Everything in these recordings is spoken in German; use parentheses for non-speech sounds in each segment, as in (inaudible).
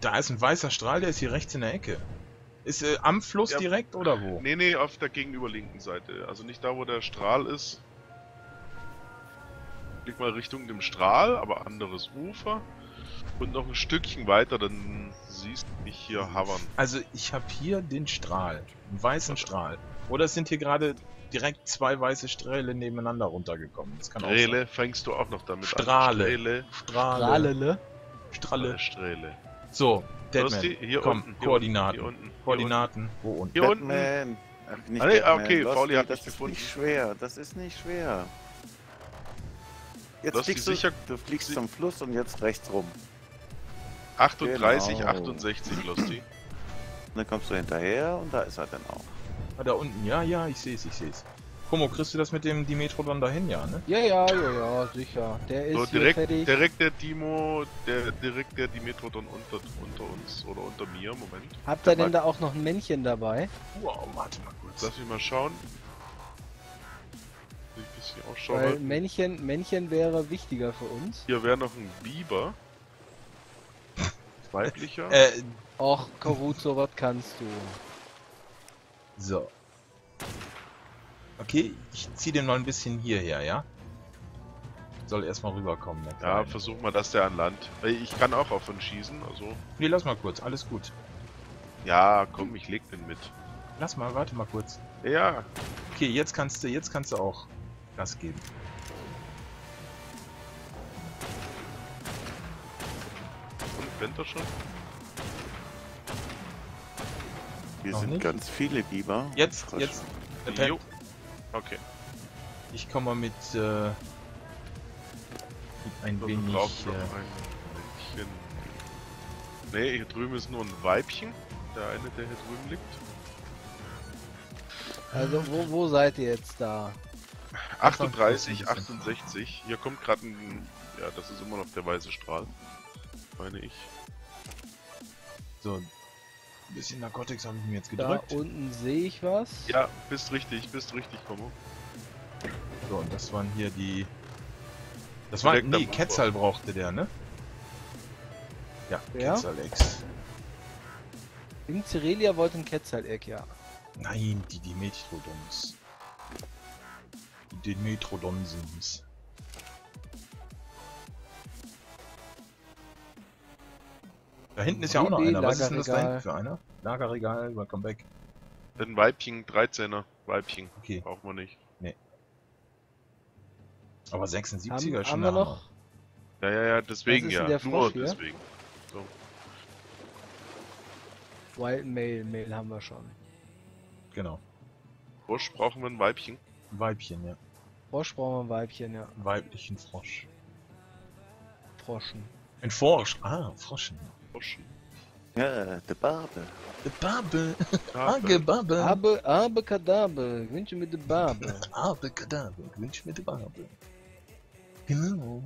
Da ist ein weißer Strahl, der ist hier rechts in der Ecke. Ist äh, am Fluss Ja. direkt oder wo? Nee, nee, auf der gegenüberliegenden Seite. Also nicht da, wo der Strahl ist. Blick mal Richtung dem Strahl, aber anderes Ufer. Und noch ein Stückchen weiter, dann siehst du mich hier havern. Also ich habe hier den Strahl, einen weißen Strahl. Oder es sind hier gerade direkt zwei weiße Strähle nebeneinander runtergekommen. Das kann auch sein. Strähle fängst du auch noch damit Strahle. an. Strähle. Strahle. Strahlele. Strahle. Strähle. So, Deadman, hier komm, unten, hier Koordinaten. Unten, hier unten, Koordinaten, wo unten? Hier unten. Batman. Ach, nicht Ah, nee, Batman. okay, Pauli hat das mich ist gefunden. nicht schwer. Das ist nicht schwer. Jetzt Losti, fliegst du, sicher- du fliegst zum Fluss und jetzt rechts rum. 38, Genau. 68, Losti. Und dann kommst du hinterher und da ist er dann auch. Ah, da unten, ja, ja, ich seh's, ich seh's. Komo, kriegst du das mit dem Dimetrodon dahin, ja, ne? Ja, ja, ja, ja, sicher. Der ist So, hier direkt, fertig. direkt der Dimo, der, direkt der Dimetrodon unter, unter uns oder unter mir, Moment. Habt ihr denn da auch noch ein Männchen dabei? Wow, warte mal kurz. Lass mich mal schauen. Ich bisschen Ausschau Weil halten. Männchen, Männchen wäre wichtiger für uns. Hier wäre noch ein Biber. (laughs) Weiblicher. Äh, Och, Karuzo, was kannst du? so. Okay, ich zieh den mal ein bisschen hierher, ja? Soll erstmal rüberkommen, der ja, versuch mal, dass der an Land. Ich kann auch auf ihn schießen, also. Nee, lass mal kurz, alles gut. Ja, komm, ich leg den mit. Lass mal, warte mal kurz. Ja, Okay, jetzt kannst du, jetzt kannst du auch Gas geben. und rennt er schon? Hier Noch sind nicht? ganz viele Biber. Jetzt, jetzt. Jo. Okay. Ich komme mal mit, äh, mit ein So, wir wenig. Äh, ein. Nee, hier drüben ist nur ein Weibchen. Der eine, der hier drüben liegt. Also, wo, wo seid ihr jetzt da? 38, 68. Hier kommt gerade ein. Ja, das ist immer noch der weiße Strahl. Meine ich. so. Ein bisschen Narcotics habe ich mir jetzt Da gedrückt. unten sehe ich was. Ja, bist richtig, bist richtig, Kommo. So, und das waren hier die. Das war. Nee. Quetzal brauchte der, ne? Ja, Wer? Quetzal-Ex. Im Cerelia wollte ein Quetzal-Eck, ja. Nein, die Dimetrodons. Die Dimetrodonsens. Da hinten ist ja auch noch einer. Was ist denn das da Lagerregal. hinten für einer? Lagerregal, welcome back. Ein Weibchen, 13er. Weibchen. Okay, Brauchen wir nicht. aber 76er Haben, ist schon haben wir noch? Ja, ja, ja, deswegen ja. Nur Frosch hier? deswegen. So. Wild Mail, Mail haben wir schon. Genau. Frosch brauchen wir ein Weibchen. Weibchen, ja. Frosch brauchen wir ein Weibchen, ja. Weiblichen Frosch. Froschen. Ein Frosch. Ah, Froschen. Frosch. Ja, der Barbe. Die Barbe. Ja, Agebabe. Abe, Abe Kadabe, wünsche mir die Barbe. Abe Kadabe. Wünsch mir die Barbe. Genau.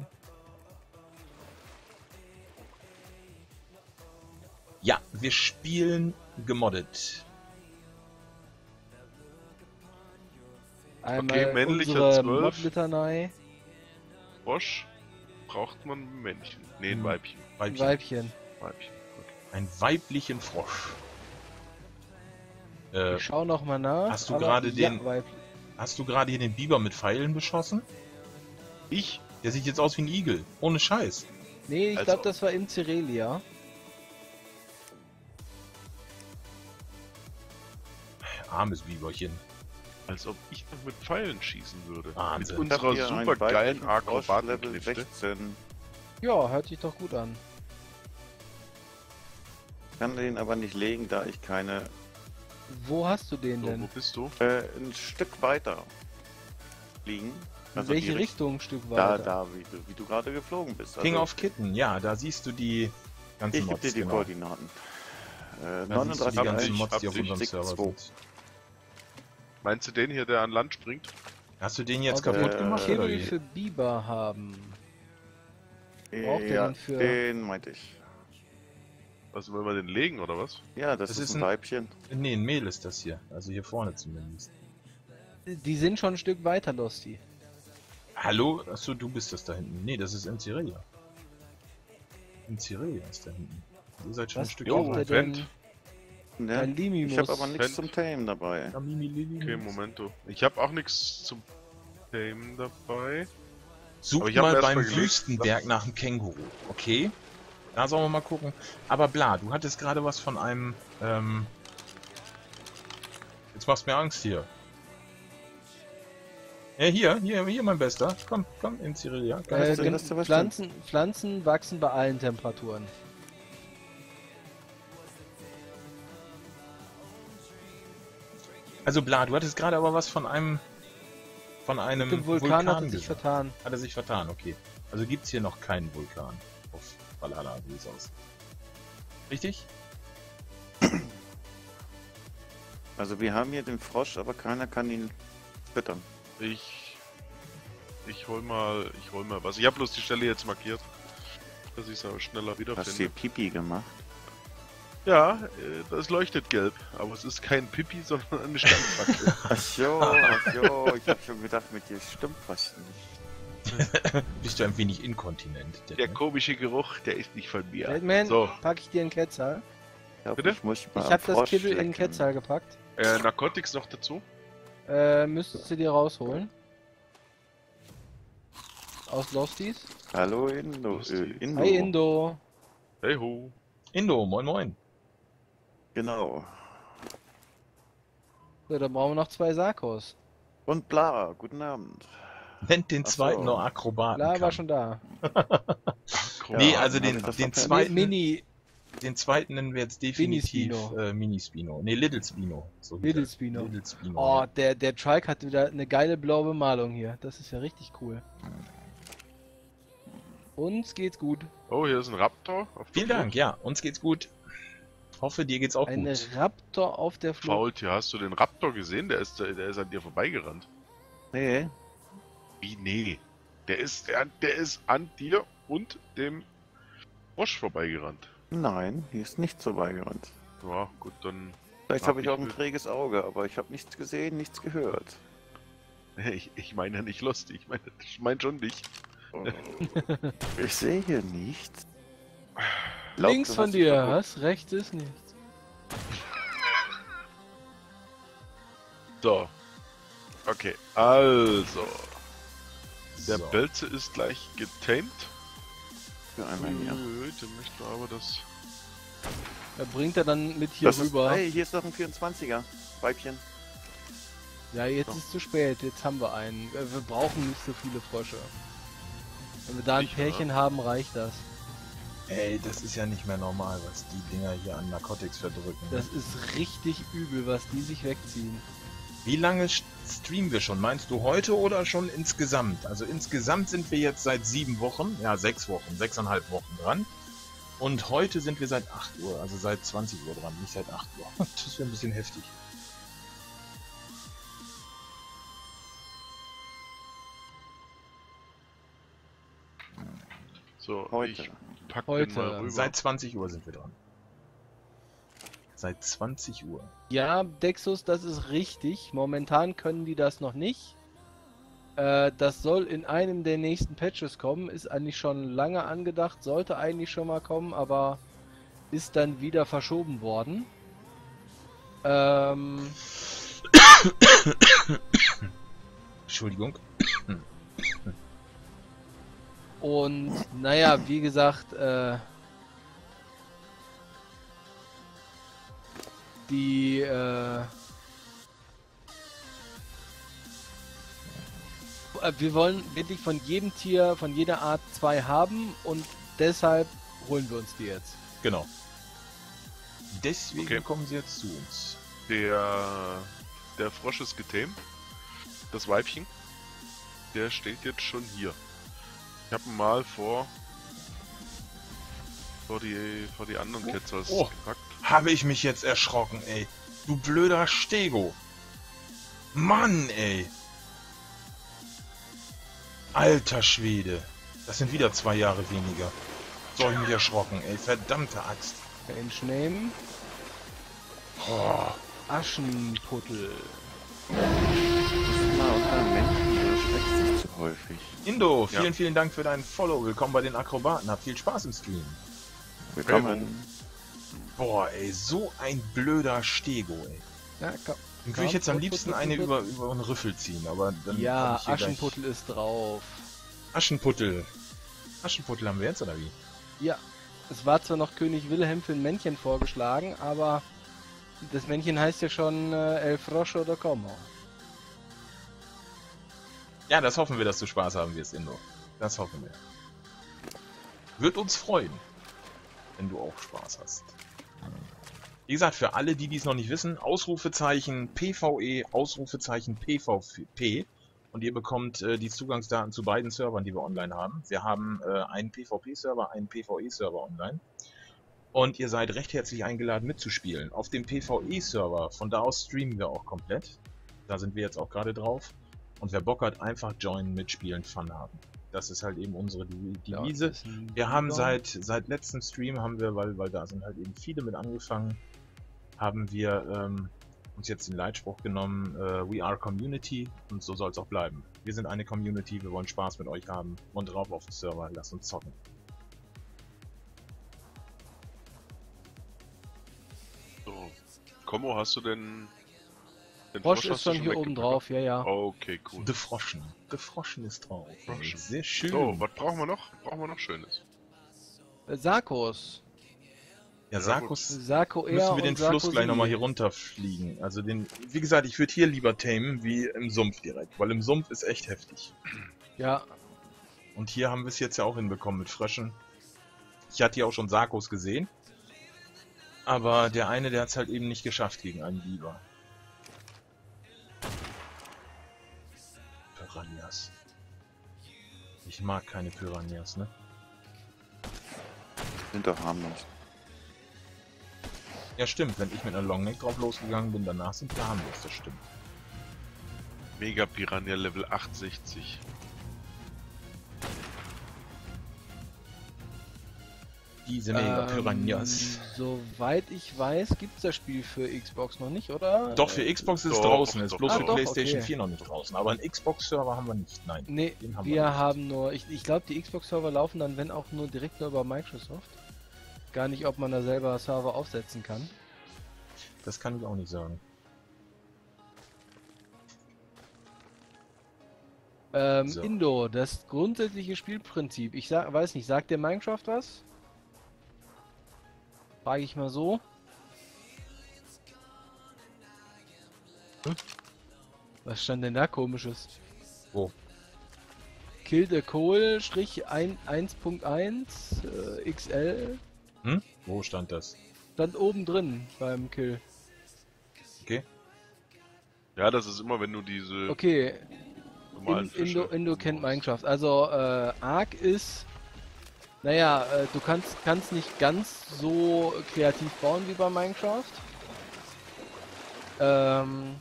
Ja, wir spielen gemoddet. Einmal Okay, männlicher unsere 12. Mod-Litanei. Frosch braucht man ein Männchen. Nee, ein Hm. Weibchen. Weibchen. Weibchen. Weibchen. Ein weiblichen Frosch. Äh, Ich schau noch mal nach. hast du gerade ja, den- Weibchen. hast du gerade hier den Biber mit Pfeilen beschossen? Ich? Der sieht jetzt aus wie ein Igel. Ohne Scheiß. Nee, ich Also- glaube, das war im Cerelia. Armes Biberchen. Als ob ich noch mit Pfeilen schießen würde. Wahnsinn. Mit unserer einen super geilen weiblichen Frosch, Level Akrobatenknifte. 16. Ja, hört sich doch gut an. Kann den aber nicht legen, da ich keine. Wo hast du den So, wo denn? bist du? Äh, ein Stück weiter liegen. In Also welche Richtung ein Stück Da, weiter? da, wie du, wie du gerade geflogen bist. King Also, of Kitten, ja, da siehst du die ganzen Ich gebe Mods. dir die genau. Koordinaten. Äh, Da siehst du die ganzen 39, Mods, die auf 70, unserem Server 2. sind. Meinst du den hier, der an Land springt? Hast du den jetzt Also, kaputt äh, gemacht oder Kibbel wie? für Biber haben. Braucht Ja, den für- den meinte ich. Also wollen wir den legen oder was? Ja, das, Das ist, ist ein ein- Weibchen. Nee, ein Mehl ist das hier. Also hier vorne zumindest. Die sind schon ein Stück weiter, Losti. Hallo? Achso, du bist das da hinten. Nee, das ist Encirelia. Encirelia ist da hinten. Ihr seid schon ein Was Stück Jo, braucht er Vent. denn? Limimus. Ich habe aber nichts zum Tame dabei. Ja. Okay, Momento. Ich habe auch nichts zum Tame dabei. Such hab mal beim. Wüstenberg nach dem Känguru. Okay. Da sollen wir mal gucken. Aber bla, du hattest gerade was von einem, ähm... Jetzt machst du mir Angst hier. Ja, hier, hier, hier, mein Bester. Komm, komm, in Cyrilia. Äh? Pflanzen, Pflanzen wachsen bei allen Temperaturen. Also bla, du hattest gerade aber was von einem... Von einem Dem Vulkan, hat er sich vertan. Hat er sich vertan, okay. Also gibt's hier noch keinen Vulkan auf Valhalla, wie es aussieht. Richtig? Also wir haben hier den Frosch, aber keiner kann ihn füttern. Ich. Ich hol mal. Ich hol mal was. Ich habe bloß die Stelle jetzt markiert. Dass ich es aber schneller Hast du wiederfinde. hier Pipi gemacht? Ja, äh, das leuchtet gelb. Aber es ist kein Pipi, sondern eine Standfackel. (laughs) Ach so, ach so, ich hab schon gedacht, mit dir stimmt was nicht. (laughs) Bist du ein wenig inkontinent? der komische Geruch, der ist nicht von mir. Batman, So, pack ich dir einen Ketzal. Ich glaub, Bitte? Ich, muss mal Ich hab das Kibbel in den. Ketzal gepackt. äh, Narcotics noch dazu? Äh, müsstest du dir rausholen. Aus Losties. Hallo Indo. Äh, Indo. Hi Indo. Hey ho. Indo, moin moin. Genau. So, dann brauchen wir noch zwei Sarkos. Und bla, guten Abend. Nennt den Ach so. zweiten noch Akrobaten. Klar, war schon da. Nee, Ja, also hab den, den, zweiten, Mini, den zweiten nennen wir jetzt definitiv Mini-Spino. äh, Mini-Spino. Nee, Little Spino. So Little. Spino. Little Spino. Oh, ja. der, der Trike hat wieder eine geile blaue Bemalung hier. Das ist ja richtig cool. Uns geht's gut. Oh, hier ist ein Raptor. Vielen Dank, ja, uns geht's gut. Hoffe, dir geht's auch Ein gut. Raptor auf der Flucht. Faultier, hast du den Raptor gesehen? Der ist, der ist an dir vorbeigerannt. Nee. Wie? Nee. Der ist, der, der ist an dir und dem Frosch vorbeigerannt. Nein, hier ist nichts vorbeigerannt. Ja, gut, dann. Vielleicht Hab habe ich auch ein träges Auge, aber ich habe nichts gesehen, nichts gehört. Ich, ich meine ja nicht lustig. Ich meine ich mein schon dich. Oh. ich sehe hier nichts. Glaub, Links du von dir, was? Rechts ist nichts. So. Okay, also. Der So. Belze ist gleich getamed. Für einmal hier. Der möchte aber das. Da bringt er dann mit hier Das ist, rüber. hey, hier ist noch ein 24er. Weibchen. Ja, jetzt ist zu spät. Jetzt haben wir einen. Wir brauchen nicht so viele Frösche. Wenn wir da ein Nicht, Pärchen haben, reicht das. Ey, das ist ja nicht mehr normal, was die Dinger hier an Narcotics verdrücken. Das ist richtig übel, was die sich wegziehen. Wie lange st- streamen wir schon? Meinst du heute oder schon insgesamt? Also insgesamt sind wir jetzt seit sieben Wochen, ja sechs Wochen, sechseinhalb Wochen dran. Und heute sind wir seit 8 Uhr, also seit 20 Uhr dran, nicht seit 8 Uhr. (laughs) Das wäre ein bisschen heftig. So, Heute. ich pack Heute. mal rüber. Seit 20 Uhr sind wir dran. Seit 20 Uhr. Ja, Dexus, das ist richtig. Momentan können die das noch nicht. Äh, das soll in einem der nächsten Patches kommen. Ist eigentlich schon lange angedacht, sollte eigentlich schon mal kommen, aber ist dann wieder verschoben worden. Ähm, (coughs) Entschuldigung. und naja, wie gesagt, äh, die äh, äh, wir wollen wirklich von jedem Tier, von jeder Art zwei haben und deshalb holen wir uns die jetzt. Genau. Deswegen Okay. kommen sie jetzt zu uns. Der, der Frosch ist getamed. Das Weibchen. Der steht jetzt schon hier. Ich habe ihn mal vor vor die vor die anderen Oh, Ketzers oh. gepackt. Habe ich mich jetzt erschrocken, ey. Du blöder Stego. Mann, ey. Alter Schwede. Das sind wieder zwei Jahre weniger. So hab ich mich erschrocken, ey. Verdammte Axt. Mensch nehmen. Oh, Aschenputtel. Menschen, das schreckt sich zu häufig. Indo, Ja. vielen, vielen Dank für deinen Follow. Willkommen bei den Akrobaten. Hab viel Spaß im Stream. Willkommen. Boah, ey, so ein blöder Stego, ey. Ja, komm. Dann würde ich jetzt am liebsten eine über, über einen Rüffel ziehen, aber dann. ja, hier gleich- Aschenputtel ist drauf. Aschenputtel. Aschenputtel haben wir jetzt, oder wie? Ja, es war zwar noch König Wilhelm für ein Männchen vorgeschlagen, aber das Männchen heißt ja schon äh, El Frosche oder Como. Ja, das hoffen wir, dass du Spaß haben wirst, Indo. Das hoffen wir. Wird uns freuen, wenn du auch Spaß hast. Wie gesagt, für alle, die dies noch nicht wissen, Ausrufezeichen PvE, Ausrufezeichen PvP und ihr bekommt äh, die Zugangsdaten zu beiden Servern, die wir online haben. Wir haben äh, einen PvP-Server, einen PvE-Server online. Und ihr seid recht herzlich eingeladen mitzuspielen. Auf dem PvE-Server, von da aus streamen wir auch komplett. Da sind wir jetzt auch gerade drauf. Und wer Bock hat, einfach joinen, mitspielen, Fun haben. Das ist halt eben unsere Devi- Ja, Devise. ein Wir haben seit, seit letztem Stream haben wir, weil, weil da sind halt eben viele mit angefangen, haben wir ähm, uns jetzt den Leitspruch genommen, äh, We are Community und so soll es auch bleiben. Wir sind eine Community, wir wollen Spaß mit euch haben und drauf auf den Server, lasst uns zocken. So. Kommo, hast du denn. Den Frosch hast ist schon hier oben drauf, ja, ja. Okay, cool. The Froschen. The Froschen ist drauf. Froschen. Sehr schön. So, was brauchen wir noch? Brauchen wir noch Schönes? Äh, Sarkos. Ja, Sarkus Sarko müssen wir den und Fluss Sarkozy. gleich nochmal hier runterfliegen. Also den, wie gesagt, ich würde hier lieber tamen wie im Sumpf direkt, weil im Sumpf ist echt heftig. Ja, Und hier haben wir es jetzt ja auch hinbekommen mit Fröschen. Ich hatte ja auch schon Sarkos gesehen. Aber der eine, der hat es halt eben nicht geschafft gegen einen Biber. Piranhas. Ich mag keine Piranhas, ne? Sind doch harmlos. Ja stimmt, wenn ich mit einer Longneck drauf losgegangen bin, danach sind wir harmlos, das stimmt. Mega Piranha Level 68. Diese mega Piranhas. Ähm, soweit ich weiß, gibt's das Spiel für Xbox noch nicht, oder? Doch, für Xbox ist es Doch, draußen, ist doch, bloß doch. für Ah, doch, PlayStation okay. 4 noch nicht draußen. Aber einen Xbox-Server haben wir nicht, nein. Nee, Den haben wir, wir nicht. haben nur, ich, ich glaube, die Xbox-Server laufen dann, wenn auch nur direkt nur über Microsoft. Gar nicht, ob man da selber Server aufsetzen kann. Das kann ich auch nicht sagen. Ähm, So. Indo, das grundsätzliche Spielprinzip. Ich sag, weiß nicht, sagt dir Minecraft was? Frage ich mal so. Hm? Was stand denn da komisches? Wo? Kill the Coal, Strich ein- 1.1 äh, XL? Wo stand das? stand oben drin beim Kill. Okay. Ja, das ist immer, wenn du diese Okay, normalen In, Fische. Indo, Indo kennt Minecraft. Also äh, Ark ist, naja, äh, du kannst, kannst nicht ganz so kreativ bauen wie bei Minecraft. Ähm,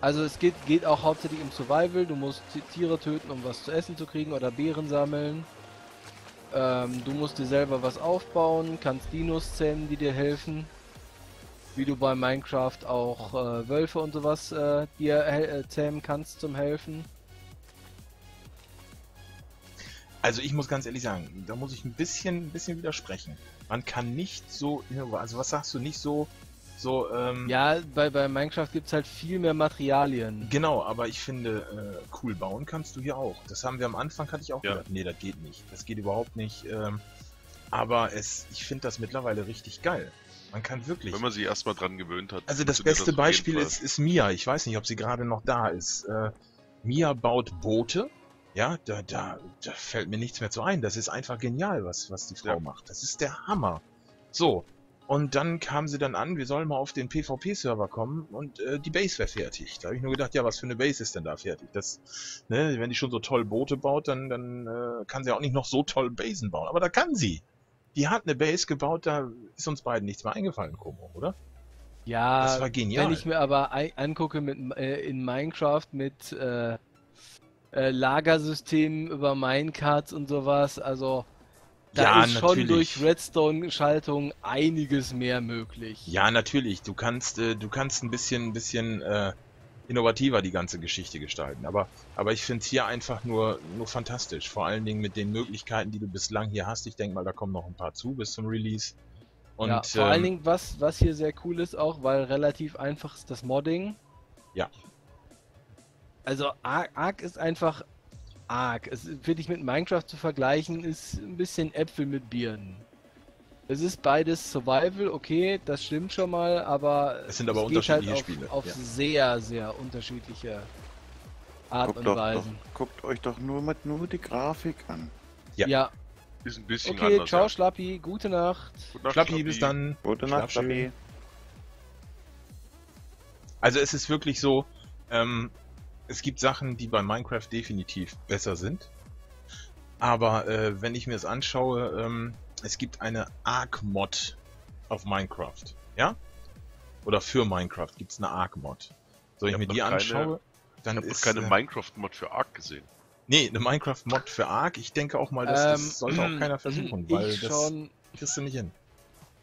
also es geht, geht auch hauptsächlich um Survival. Du musst Ti- Tiere töten, um was zu essen zu kriegen oder Beeren sammeln. Ähm, du musst dir selber was aufbauen, kannst Dinos zähmen, die dir helfen. Wie du bei Minecraft auch äh, Wölfe und sowas äh, dir äh, zähmen kannst zum Helfen. Also ich muss ganz ehrlich sagen, da muss ich ein bisschen, ein bisschen widersprechen. Man kann nicht so, also was sagst du, nicht so, so, ähm, Ja, bei, bei Minecraft gibt es halt viel mehr Materialien. Genau, aber ich finde, äh, cool bauen kannst du hier auch. Das haben wir am Anfang, hatte ich auch Ja. gedacht, nee, das geht nicht. Das geht überhaupt nicht. Ähm, aber es, ich finde das mittlerweile richtig geil. Man kann wirklich. Wenn man sich erstmal dran gewöhnt hat. Also das beste jeden Beispiel ist, ist Mia. Ich weiß nicht, ob sie gerade noch da ist. Äh, Mia baut Boote. Ja, da, da, da fällt mir nichts mehr zu ein. Das ist einfach genial, was, was die Frau Ja. macht. Das ist der Hammer. So. Und dann kam sie dann an, wir sollen mal auf den PvP-Server kommen und äh, die Base wäre fertig. Da habe ich nur gedacht, ja, was für eine Base ist denn da fertig? Das, ne, wenn die schon so toll Boote baut, dann, dann äh, kann sie auch nicht noch so toll Basen bauen. Aber da kann sie. Die hat eine Base gebaut, da ist uns beiden nichts mehr eingefallen, Komo, oder? Ja, Das war genial. wenn ich mir aber angucke mit, äh, in Minecraft mit äh, äh, Lagersystemen über Minecarts und sowas, also da Ja, ist schon natürlich. durch Redstone-Schaltung einiges mehr möglich. Ja, natürlich. Du kannst, äh, du kannst ein bisschen, ein bisschen äh, innovativer die ganze Geschichte gestalten. Aber, aber ich finde es hier einfach nur, nur fantastisch. Vor allen Dingen mit den Möglichkeiten, die du bislang hier hast. Ich denke mal, da kommen noch ein paar zu bis zum Release. Und ja, vor ähm, allen Dingen, was, was hier sehr cool ist auch, weil relativ einfach ist das Modding. Ja. Also Ark, Ark ist einfach Ark. Es ist wirklich mit Minecraft zu vergleichen, ist ein bisschen Äpfel mit Birnen. Es ist beides Survival, okay, das stimmt schon mal, aber Es sind aber geht halt unterschiedliche auf, Spiele, auf ja. sehr, sehr unterschiedliche Art Guckt, und doch, doch, Weisen. guckt euch doch nur, mit, nur die Grafik an. Ja. Ja, Ist ein bisschen okay, anders. ciao ja. Schlappi, gute Nacht. Gute Nacht, Schlappi, bis dann. Gute Nacht, schön. Schlappi. Also es ist wirklich so, ähm, es gibt Sachen, die bei Minecraft definitiv besser sind. Aber äh, wenn ich mir das anschaue, ähm, es gibt eine Ark-Mod auf Minecraft, ja? Oder für Minecraft gibt es eine Ark-Mod. So, wenn ich Ich mir die keine- anschaue, Ich dann habe ist... keine äh, Minecraft-Mod für Ark gesehen. nee, eine Minecraft-Mod für Ark, ich denke auch mal, das, Ähm, das sollte auch keiner (clears throat) versuchen, weil ich das schon, kriegst du nicht hin.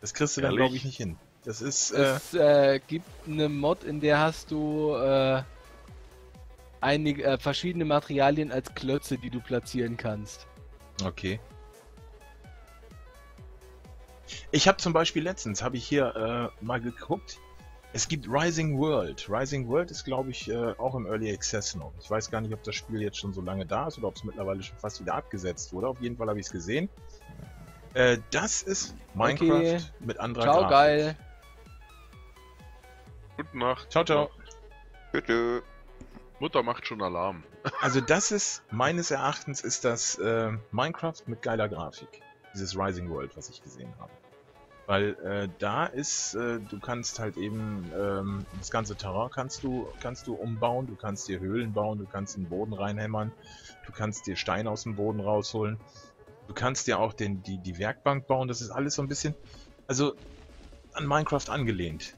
Das kriegst du dann, Ehrlich? glaube ich, nicht hin. Das ist... Äh, Es äh, gibt eine Mod, in der hast du äh, einige äh, verschiedene Materialien als Klötze, die du platzieren kannst. Okay. Ich habe zum Beispiel letztens, habe ich hier äh, mal geguckt, es gibt Rising World. Rising World ist, glaube ich, äh, auch im Early Access noch. Ich weiß gar nicht, ob das Spiel jetzt schon so lange da ist oder ob es mittlerweile schon fast wieder abgesetzt wurde. Auf jeden Fall habe ich es gesehen. Äh, das ist Minecraft Okay. mit anderer Ciao, Grafik. geil. Gute Nacht. Ciao, ciao. Tschö. Mutter macht schon Alarm. (laughs) Also das ist, meines Erachtens, ist das äh, Minecraft mit geiler Grafik. Dieses Rising World, was ich gesehen habe. Weil äh, da ist, äh, du kannst halt eben ähm, das ganze Terrain kannst du, kannst du umbauen, du kannst dir Höhlen bauen, du kannst den Boden reinhämmern, du kannst dir Steine aus dem Boden rausholen, du kannst dir auch den, die, die Werkbank bauen, das ist alles so ein bisschen, also an Minecraft angelehnt,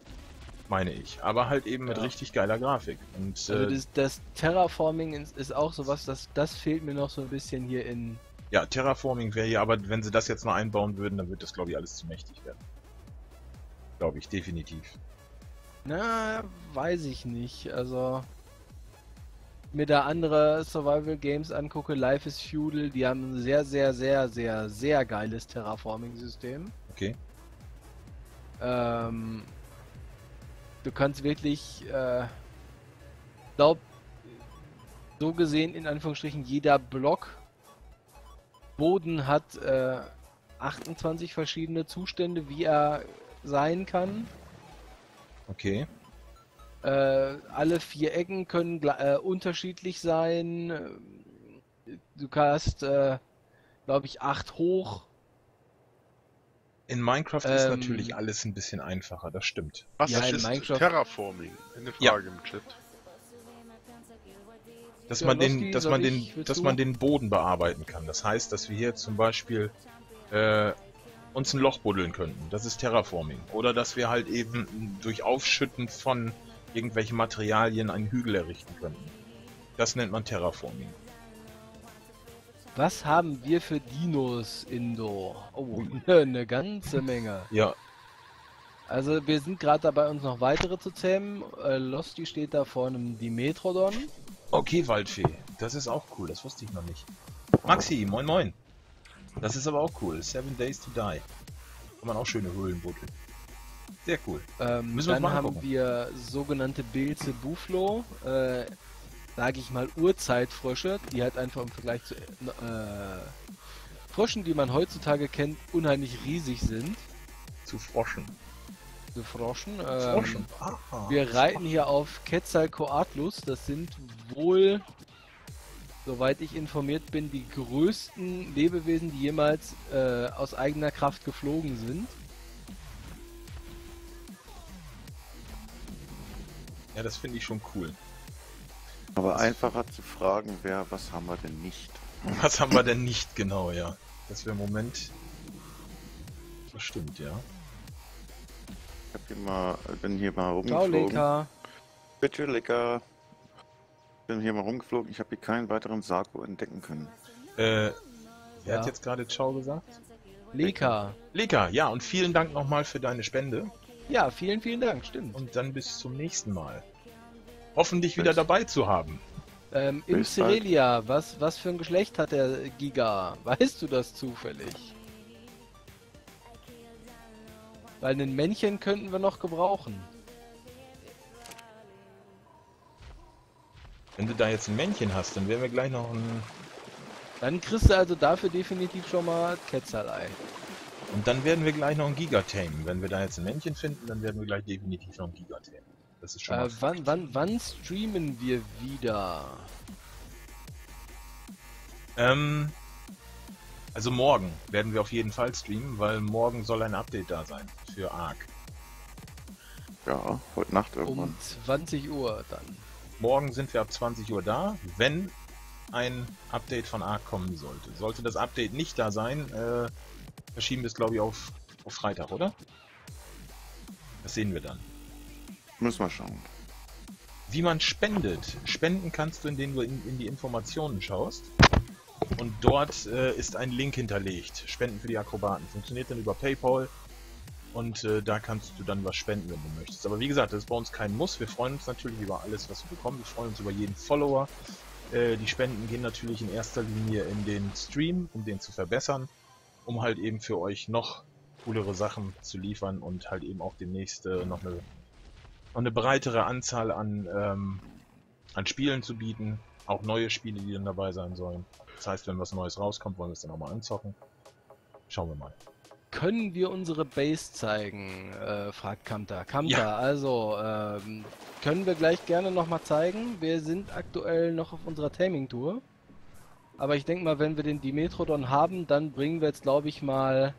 meine ich. Aber halt eben mit Ja. richtig geiler Grafik. Und Also äh, das, das Terraforming ist, ist auch sowas, das, das fehlt mir noch so ein bisschen hier in. Ja, Terraforming wäre hier, aber wenn sie das jetzt noch einbauen würden, dann wird das, glaube ich, alles zu mächtig werden. Glaube ich, definitiv. Na, weiß ich nicht. Also. Mir da andere Survival Games angucke, Life is Feudal, die haben ein sehr, sehr, sehr, sehr, sehr geiles Terraforming-System. Okay. Ähm, du kannst wirklich, äh, glaub, so gesehen in Anführungsstrichen jeder Block Boden hat äh, 28 verschiedene Zustände, wie er sein kann. Okay. Äh, alle vier Ecken können äh, unterschiedlich sein. Du hast, äh, glaube ich, acht hoch. In Minecraft ist Ähm, natürlich alles ein bisschen einfacher, das stimmt. Was Ja, in ist Minecraft- Terraforming? Eine Ja. Frage im Chat. Dass Ja, man den, dass man den, dass man den Boden bearbeiten kann. Das heißt, dass wir hier zum Beispiel äh, uns ein Loch buddeln könnten. Das ist Terraforming. Oder dass wir halt eben durch Aufschütten von irgendwelchen Materialien einen Hügel errichten könnten. Das nennt man Terraforming. Was haben wir für Dinos, Indo? Oh, (laughs) eine ganze Menge. Ja, Also wir sind gerade dabei, uns noch weitere zu zähmen. Äh, Losti steht da vor einem Dimetrodon. Okay, Waldfee. Das ist auch cool, das wusste ich noch nicht. Maxi, moin moin. Das ist aber auch cool. Seven Days to Die. Kann man auch schöne Höhlen buddeln. Sehr cool. Ähm, Müssen wir dann mal haben wir sogenannte Bilze Buffalo, äh, sage ich mal Urzeitfrösche, die halt einfach im Vergleich zu äh, Fröschen, die man heutzutage kennt, unheimlich riesig sind. Zu Froschen. Zu Froschen. Ähm, Froschen. Aha. Wir reiten hier auf Quetzalcoatlus. Das sind wohl, soweit ich informiert bin, die größten Lebewesen, die jemals äh, aus eigener Kraft geflogen sind. Ja, das finde ich schon cool. Aber einfacher zu fragen wäre, was haben wir denn nicht? (laughs) Was haben wir denn nicht genau, ja? Das wäre im Moment. Das stimmt, ja. Ich hab hier mal, bin hier mal Ciao, rumgeflogen. Leka. Bitte lecker. Bin hier mal rumgeflogen. Ich habe hier keinen weiteren Sarko entdecken können. Äh, wer Ja. hat jetzt gerade Ciao gesagt? Leka. Leka, ja, und vielen Dank nochmal für deine Spende. Ja, vielen, vielen Dank, stimmt. Und dann bis zum nächsten Mal. Hoffen, dich wieder dabei zu haben. Ähm, bald. Cerelia, was, was für ein Geschlecht hat der Giga? Weißt du das zufällig? Weil ein Männchen könnten wir noch gebrauchen. Wenn du da jetzt ein Männchen hast, dann werden wir gleich noch ein... Dann kriegst du also dafür definitiv schon mal Ketzerlei. Und dann werden wir gleich noch ein Gigatame. Wenn wir da jetzt ein Männchen finden, dann werden wir gleich definitiv noch ein Gigatame. Das ist schon Äh, mal... wann, wann, wann streamen wir wieder? Ähm, also morgen werden wir auf jeden Fall streamen, weil morgen soll ein Update da sein für Ark. Ja, heute Nacht Um irgendwann. 20 Uhr dann. Morgen sind wir ab 20 Uhr da, wenn ein Update von Ark kommen sollte. Sollte das Update nicht da sein, äh, verschieben wir es glaube ich auf, auf Freitag, oder? Das sehen wir dann. Müssen wir schauen. Wie man spendet. Spenden kannst du, indem du in, in die Informationen schaust. Und dort äh, ist ein Link hinterlegt. Spenden für die Akrobaten. Funktioniert dann über PayPal. Und äh, da kannst du dann was spenden, wenn du möchtest. Aber wie gesagt, das ist bei uns kein Muss. Wir freuen uns natürlich über alles, was wir bekommen. Wir freuen uns über jeden Follower. Äh, die Spenden gehen natürlich in erster Linie in den Stream, um den zu verbessern. Um halt eben für euch noch coolere Sachen zu liefern und halt eben auch demnächst äh, noch eine noch eine breitere Anzahl an, ähm, an Spielen zu bieten. Auch neue Spiele, die dann dabei sein sollen. Das heißt, wenn was Neues rauskommt, wollen wir es dann auch mal anzocken. Schauen wir mal. Können wir unsere Base zeigen? Äh, fragt Kamta. Kamta, Ja. also, ähm, können wir gleich gerne nochmal zeigen. Wir sind aktuell noch auf unserer Taming-Tour. Aber ich denke mal, wenn wir den Dimetrodon haben, dann bringen wir jetzt, glaube ich, mal.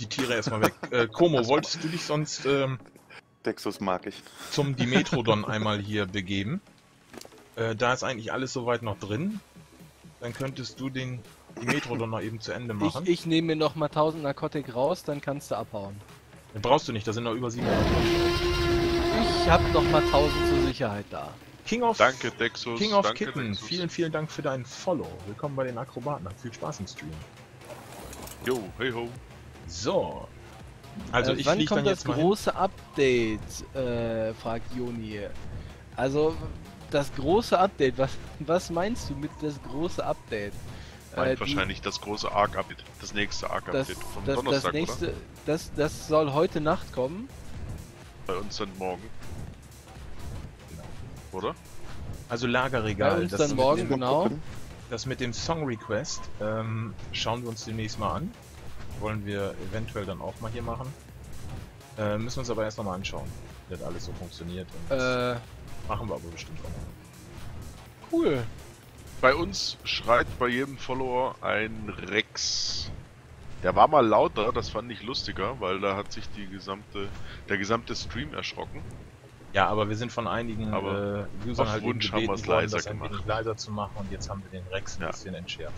Die Tiere erstmal weg. äh, Komo, (laughs) wolltest du dich sonst ähm, Dexus mag ich. zum Dimetrodon (laughs) einmal hier begeben? Äh, da ist eigentlich alles soweit noch drin. Dann könntest du den Dimetrodon noch eben zu Ende Ich, machen. ich nehme mir noch mal 1000 Narkotik raus, dann kannst du abhauen. Den brauchst du nicht, da sind noch über 700 drin. Ich habe noch mal 1000 zur Sicherheit da. King of, Danke, Dexus. King of danke, Kitten, Dexus. vielen, vielen Dank für deinen Follow. Willkommen bei den Akrobaten. Hat viel Spaß im Stream. Jo, hey ho. So. Also Äh, ich wann kommt dann das mal hin. große Update? Äh, fragt Joni. Also das große Update. Was was meinst du mit das große Update? Meint Äh, die- wahrscheinlich das große Arc-Update. Das nächste das, Arc-Update vom das, das Donnerstag, nächste, das, das soll heute Nacht kommen. oder? Bei uns dann morgen. Oder? Also Bei Lagerregal. uns das, dann morgen, genau. gucken. das mit dem Song Request ähm, schauen wir uns demnächst mal an. Wollen wir eventuell dann auch mal hier machen. Äh, müssen wir uns aber erst noch mal anschauen, wie das alles so funktioniert. Und das Äh, machen wir aber bestimmt auch noch. cool. Bei uns schreit bei jedem Follower ein Rex. Der war mal lauter, das fand ich lustiger, weil da hat sich die gesamte, der gesamte Stream erschrocken. Ja, aber wir sind von einigen Aber äh, Usern auf halt Wunsch haben wir's worden, leiser das ein wenig gemacht. leiser zu machen und jetzt haben wir den Rex ein Ja. bisschen entschärft.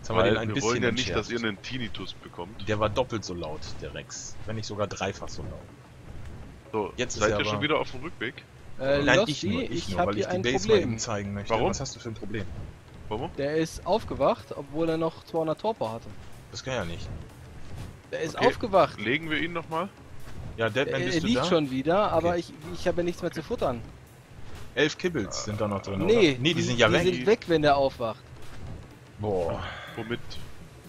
Jetzt haben wir wir, den ein bisschen wollen ja nicht, entschärft. dass ihr einen Tinnitus bekommt. Der war doppelt so laut, der Rex. Wenn nicht sogar dreifach so laut. So, Jetzt ist seid er ihr schon wieder auf dem Rückweg? Äh, Nein, Losty, ich nur, ich, ich nur, habe weil ich hier die ein Base mal eben Problem. zeigen möchte. Warum? Was hast du für ein Problem? Warum? Der ist aufgewacht, obwohl er noch 200 Torpor hatte. Das kann ja nicht. Der ist Okay. aufgewacht. Legen wir ihn nochmal? Ja, Deadman, Er, bist er du liegt da? schon wieder, aber Okay. ich, ich habe ja nichts mehr zu futtern. Elf Kibbles sind da noch drin, Nee, oder? Nee, die, sind ja die weg. sind weg, wenn der aufwacht. Boah. Womit?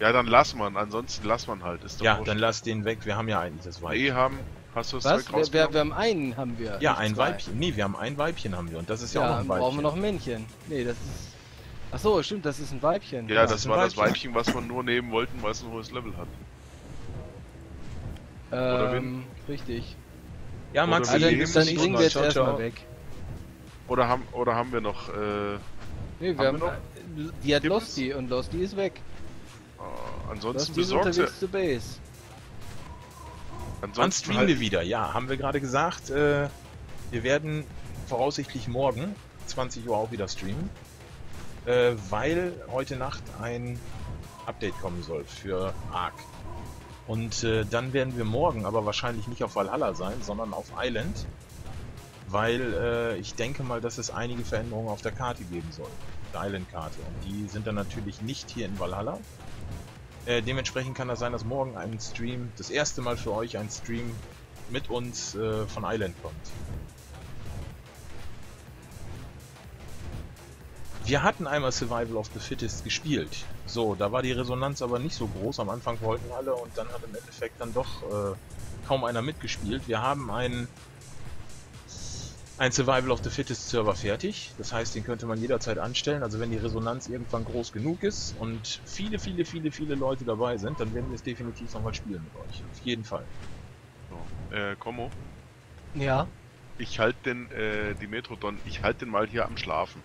Ja, dann lass man, ansonsten lass man halt. Ist doch Ja, dann lass den weg. Wir haben ja eigentlich das Weibchen. Nee, haben. Hast du das Was? Zeug Wir, wir, wir haben einen, haben wir. ja, ein zwei. Weibchen. Nee, wir haben ein Weibchen haben wir. Und das ist ja, Ja, auch noch ein Weibchen. brauchen wir noch ein Männchen. Nee, das ist. Ach so, stimmt, das ist ein Weibchen. Ja, das das ein war das Weibchen. Weibchen, was wir nur nehmen wollten, weil es ein hohes Level hat. ähm, wen? richtig. Ja, Max, Oder Also, wir dann, dann bringen wir jetzt erstmal weg. Oder haben, oder haben wir noch, äh, Nee, wir Haben haben. wir äh, Die hat Gibt es? Losty und Losty ist weg. äh ansonsten Losty ist besorgt sie, unterwegs zur Base. Wann ansonsten streamen halt, wir wieder? Ja, haben wir gerade gesagt. Äh, wir werden voraussichtlich morgen 20 Uhr auch wieder streamen. Äh, weil heute Nacht ein Update kommen soll für Ark. Und äh, dann werden wir morgen aber wahrscheinlich nicht auf Valhalla sein, sondern auf Island. Weil äh, ich denke mal, dass es einige Veränderungen auf der Karte geben soll. Island-Karte. Und die sind dann natürlich nicht hier in Valhalla. Äh, dementsprechend kann das sein, dass morgen ein Stream, das erste Mal für euch ein Stream mit uns äh, von Island kommt. Wir hatten einmal Survival of the Fittest gespielt. So, da war die Resonanz aber nicht so groß. Am Anfang wollten alle und dann hat im Endeffekt dann doch äh, kaum einer mitgespielt. Wir haben einen, ein Survival of the Fittest Server fertig. Das heißt, den könnte man jederzeit anstellen. Also wenn die Resonanz irgendwann groß genug ist und viele, viele, viele, viele Leute dabei sind, dann werden wir es definitiv nochmal spielen mit euch. Auf jeden Fall. So. Äh, Kommo, Ja. ich halte den, äh, die Metrodon, ich halte den mal hier am Schlafen.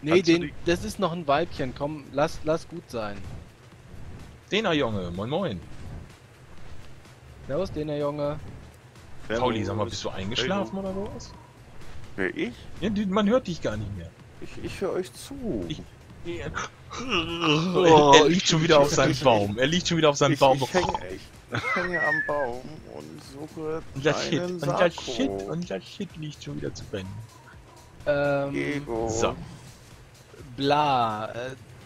Nee, Kannst den, die- das ist noch ein Weibchen. Komm, lass, lass gut sein. Dena Junge, moin moin. Servus, Dena Junge. Pauli, sag mal, bist du eingeschlafen oder sowas? Wer ich? Ja, du- man hört dich gar nicht mehr. Ich, ich höre euch zu. Ich- (laughs) er, er liegt schon wieder auf seinem Baum. Er liegt schon wieder auf seinem ich, Baum. ich, hänge, ich, hänge am Baum und suche Und das Shit, einen und das Sakko. Shit, und das Shit liegt schon wieder zu brennen. Ähm, Ego. So. bla. Äh,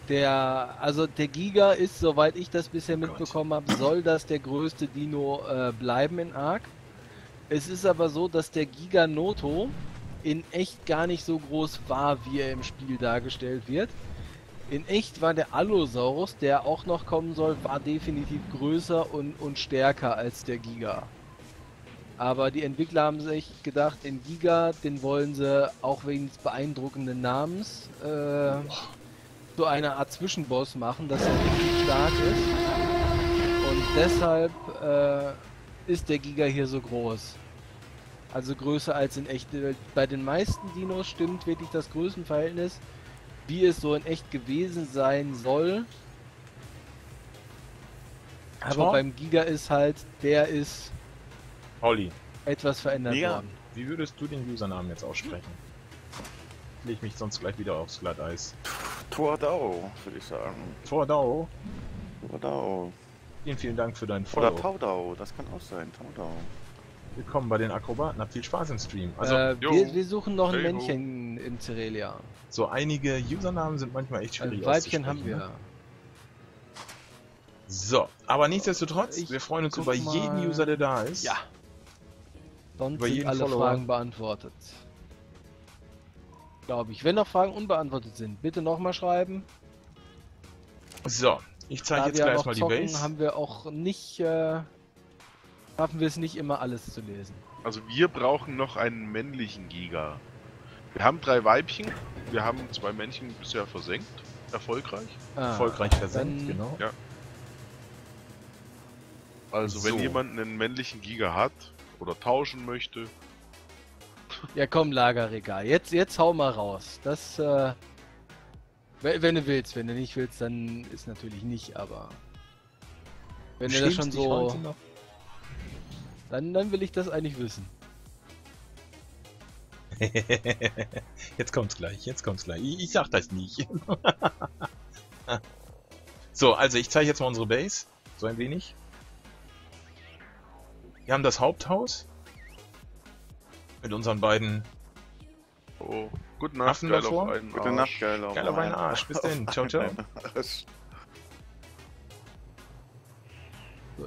der, also der Giga ist, soweit ich das bisher Gott. mitbekommen habe, soll das der größte Dino äh, bleiben in Ark. Es ist aber so, dass der Giga Noto in echt gar nicht so groß war, wie er im Spiel dargestellt wird. In echt war der Allosaurus, der auch noch kommen soll, war definitiv größer und, und stärker als der Giga. Aber die Entwickler haben sich gedacht, den Giga, den wollen sie auch wegen des beeindruckenden Namens äh, so eine Art Zwischenboss machen, dass er richtig stark ist. Und deshalb äh, ist der Giga hier so groß. Also größer als in echt. Bei den meisten Dinos stimmt wirklich das Größenverhältnis, wie es so in echt gewesen sein soll. Aber Tor? beim Giga ist halt, der ist Pauli, etwas verändert Ja. worden. wie würdest du den Usernamen jetzt aussprechen? Leg mich sonst gleich wieder aufs Glatteis. Tordau, würde ich sagen. Vordau, Tordau. vielen, vielen Dank für deinen Oder Follow. Taudau, das kann auch sein. Taudau. Willkommen bei den Akrobaten. Habt viel Spaß im Stream. Also, äh, wir, wir suchen noch ein Hey ho. Männchen in Cerelia. so einige Usernamen sind manchmal echt Ein schwierig Weibchen haben wir. ne? So, aber nichtsdestotrotz, Ich wir freuen uns über mal. jeden User, der da ist. Ja. Sonst Über sind jeden alle Follower. Fragen beantwortet. Glaube ich. Wenn noch Fragen unbeantwortet sind, bitte nochmal schreiben. So, ich zeige jetzt gleich mal die zocken, Base. haben wir auch nicht, äh, schaffen wir es nicht immer alles zu lesen. Also wir brauchen noch einen männlichen Giga. Wir haben drei Weibchen, wir haben zwei Männchen bisher versenkt. Erfolgreich. Ah, Erfolgreich versenkt, dann- genau. Also wenn So. jemand einen männlichen Giga hat oder tauschen möchte, Ja komm, Lagerregal. Jetzt, jetzt hau mal raus. Das, äh, wenn, wenn du willst. Wenn du nicht willst, dann ist natürlich nicht, aber... Wenn du das schon so... Dann, dann will ich das eigentlich wissen. (laughs) jetzt kommt's gleich, jetzt kommt's gleich. Ich, ich sag das nicht. (laughs) so, also ich zeige jetzt mal unsere Base. So ein wenig. Wir haben das Haupthaus. Mit unseren beiden oh, gute Nacht, Affen geil davor? auf einen Gute. Nacht, geiler Geil auf einen Arsch. Bis denn. Ciao, ciao. (laughs)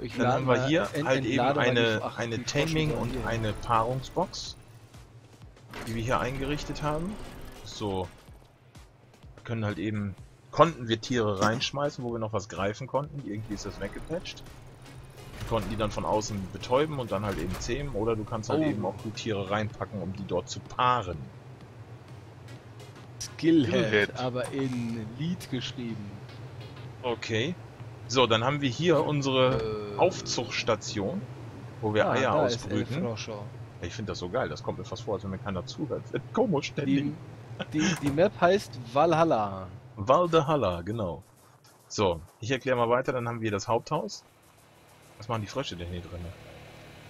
Ich Dann haben wir hier ent- halt eben eine, eine Taming und hier. eine Paarungsbox, die wir hier eingerichtet haben. So, wir können halt eben, konnten wir Tiere reinschmeißen, wo wir noch was greifen konnten. Irgendwie ist das weggepatcht. Wir konnten die dann von außen betäuben und dann halt eben zähmen. Oder du kannst halt Oh. eben auch die Tiere reinpacken, um die dort zu paaren. Skillhead, Skillhead. aber in Lied geschrieben. Okay. So, dann haben wir hier unsere Äh, Aufzuchtstation, wo wir ah, Eier ausbrüten. Ich finde das so geil, das kommt mir fast vor, als wenn mir keiner zuhört. Wird (laughs) komisch ständig. Die, die, die Map heißt Valhalla. Valdehala, genau. So, ich erkläre mal weiter, dann haben wir das Haupthaus. Was machen die Frösche denn hier drin?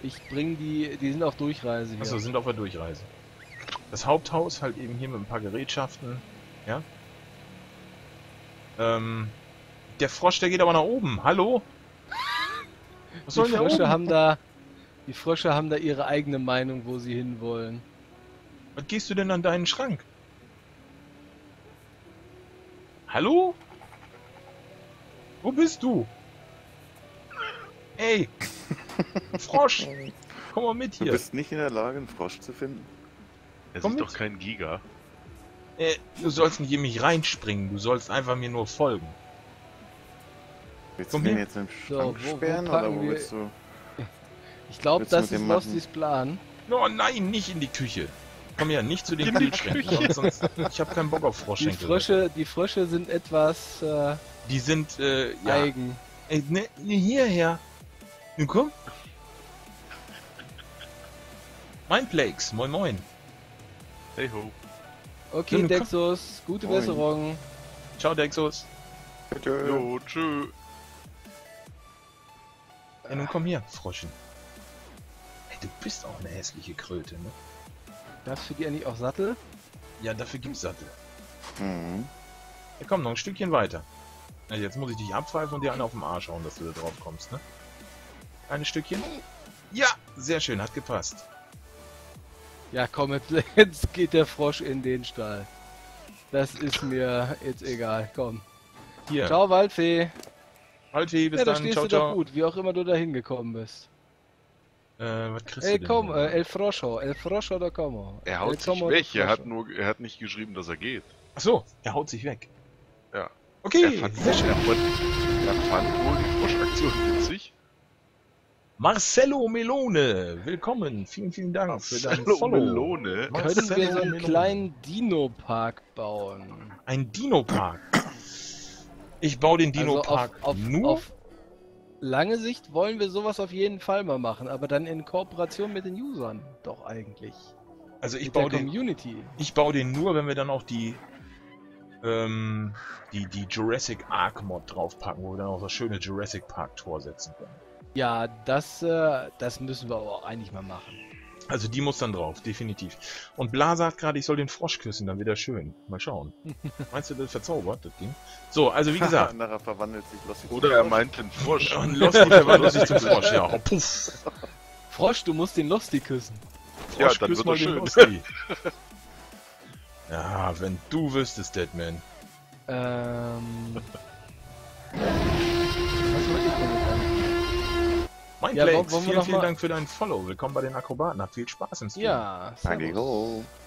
Ich bring die, die sind auf Durchreise hier. Achso, sind auf der Durchreise. Das Haupthaus halt eben hier mit ein paar Gerätschaften, ja. Ähm, der Frosch, der geht aber nach oben. Hallo? Was soll die der Frösche oben? haben da, die Frösche haben da ihre eigene Meinung, wo sie hinwollen. Was gehst du denn an deinen Schrank? Hallo? Wo bist du? Ey! (laughs) Frosch! Komm mal mit Du hier. bist nicht in der Lage, einen Frosch zu finden. Komm ist mit. doch kein Giga. Äh, du sollst nicht in mich reinspringen, du sollst einfach mir nur folgen. Willst Komm du den jetzt im So, Schrank wo- wo sperren packen oder wo wir- willst du? (laughs) Ich glaube, das ist? Lostys Plan. Oh nein, nicht in die Küche. Komm her, nicht zu den die Kühlschränken. Sonst, ich habe keinen Bock auf Die Froschschenkel. Frösche, die Frösche sind etwas äh, Die sind, äh, ja. eigen. Ey, ne, ne, hierher. Nun komm. Mein Plagues, moin moin. Hey ho. Okay. Dexus, gute Moin. Besserung. Ciao, Dexus. Bitte. Jo, tschö. Ja, nun komm hier, Froschen. Ey, du bist auch eine hässliche Kröte, ne? Darfst du die eigentlich auch Sattel? Ja, dafür gibt's Sattel. Mhm. Ja, komm, noch ein Stückchen weiter. Ja, jetzt muss ich dich abpfeifen und dir einen auf den Arsch hauen, dass du da drauf kommst, ne? Ein Stückchen. Ja, sehr schön, hat gepasst. Ja, komm, jetzt, (laughs) jetzt geht der Frosch in den Stall. Das ist mir jetzt egal, komm. Hier, Ciao, Waldfee. Alti, bis ja, da dann, stehst ciao, du doch ciao. gut, wie auch immer du da hingekommen bist. Äh, was kriegst Ey, du denn? äh, El Froscho, El Froscho da como. Er El haut sich como weg. Er hat nur, er hat nicht geschrieben, dass er geht. Ach so, er haut sich weg. Ja. Er Okay, fand, sehr schön. er fand, er fand wohl die Froschaktion witzig. Marcello Melone, willkommen. Vielen, vielen Dank für dein Marcello Follow. Melone. Können wir Marcello so einen Melone. kleinen Dino-Park bauen? Ein Dino-Park. Ich baue den Also Dino-Park auf, auf, nur. auf lange Sicht wollen wir sowas auf jeden Fall mal machen, aber dann in Kooperation mit den Usern doch eigentlich. also ich mit baue den, Community. ich baue den nur, wenn wir dann auch die ähm, die die Jurassic Ark Mod draufpacken, wo wir dann auch das schöne Jurassic Park Tor setzen können. Ja, das, äh, das müssen wir aber auch eigentlich mal machen. Also die muss dann drauf, definitiv. Und Bla sagt gerade, ich soll den Frosch küssen, dann wird er schön. Mal schauen. (laughs) Meinst du, das verzaubert, das Ding? So, also wie (laughs) gesagt, Nachher verwandelt sich Lossi Oder er meint den Frosch. (laughs) Und Lost verwandelt sich zum Frosch, ja. Oh, puff. Frosch, du musst den Losty küssen. Ja, Frosch, dann küss wird mal er den schön. Losti. Ja, wenn du wüsstest, Deadman. Ähm. Was soll ich denn jetzt an? Mein Ja, wollen wir vielen, vielen mal- Dank für deinen Follow. Willkommen bei den Akrobaten. Habt viel Spaß im Stream. Ja, Danke.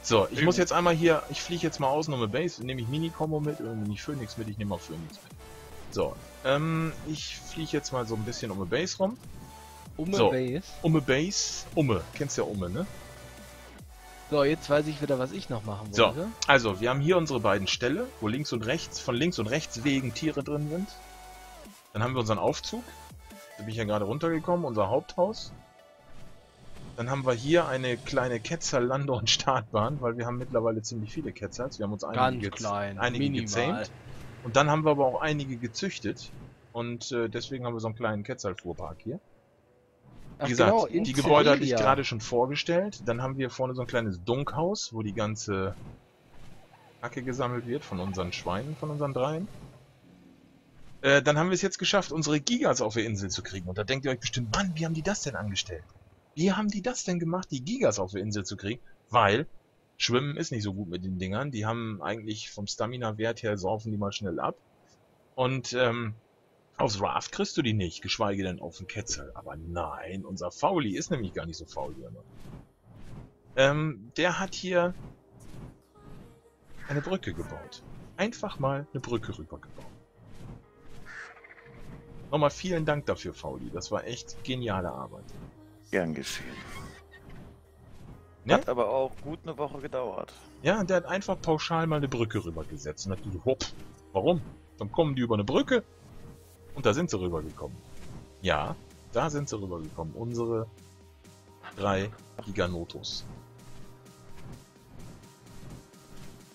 So, ich muss jetzt einmal hier, ich fliege jetzt mal außen um eine Base, nehme ich Mini-Combo mit, oder nehme ich Phoenix mit, ich nehme auch Phoenix mit. So, ähm, ich fliege jetzt mal so ein bisschen um eine Base rum. Umme So. Base. Um eine Base, Umme, kennst ja Umme, ne? So, jetzt weiß ich wieder, was ich noch machen So. wollte. Also, wir haben hier unsere beiden Ställe, wo links und rechts, von links und rechts Wegen Tiere drin sind. Dann haben wir unseren Aufzug. Da bin ich ja gerade runtergekommen, unser Haupthaus. Dann haben wir hier eine kleine Ketzer-Lande- und Startbahn, weil wir haben mittlerweile ziemlich viele Ketzers. Wir haben uns einige, Ganz klein, einige minimal. gezähmt. Und dann haben wir aber auch einige gezüchtet. Und äh, deswegen haben wir so einen kleinen Ketzerfuhrpark hier. Ach, Wie gesagt, genau, die Gebäude hatte ich gerade schon vorgestellt. Dann haben wir vorne so ein kleines Dunkhaus, wo die ganze Hacke gesammelt wird von unseren Schweinen, von unseren dreien. Äh, dann haben wir es jetzt geschafft, unsere Gigas auf der Insel zu kriegen. Und da denkt ihr euch bestimmt, Mann, wie haben die das denn angestellt? Wie haben die das denn gemacht, die Gigas auf der Insel zu kriegen? Weil Schwimmen ist nicht so gut mit den Dingern. Die haben eigentlich vom Stamina-Wert her saufen die mal schnell ab. Und ähm, aufs Raft kriegst du die nicht, geschweige denn auf den Ketzel. Aber nein, unser Fauli ist nämlich gar nicht so faul immer. Ähm, der hat hier eine Brücke gebaut. Einfach mal eine Brücke rübergebaut. Nochmal vielen Dank dafür, Fauli. Das war echt geniale Arbeit. Gern geschehen. Ne? Hat aber auch gut eine Woche gedauert. Ja, der hat einfach pauschal mal eine Brücke rübergesetzt und hat gesagt, hopp, warum? Dann kommen die über eine Brücke und da sind sie rübergekommen. Ja, da sind sie rübergekommen. Unsere drei Giganotos.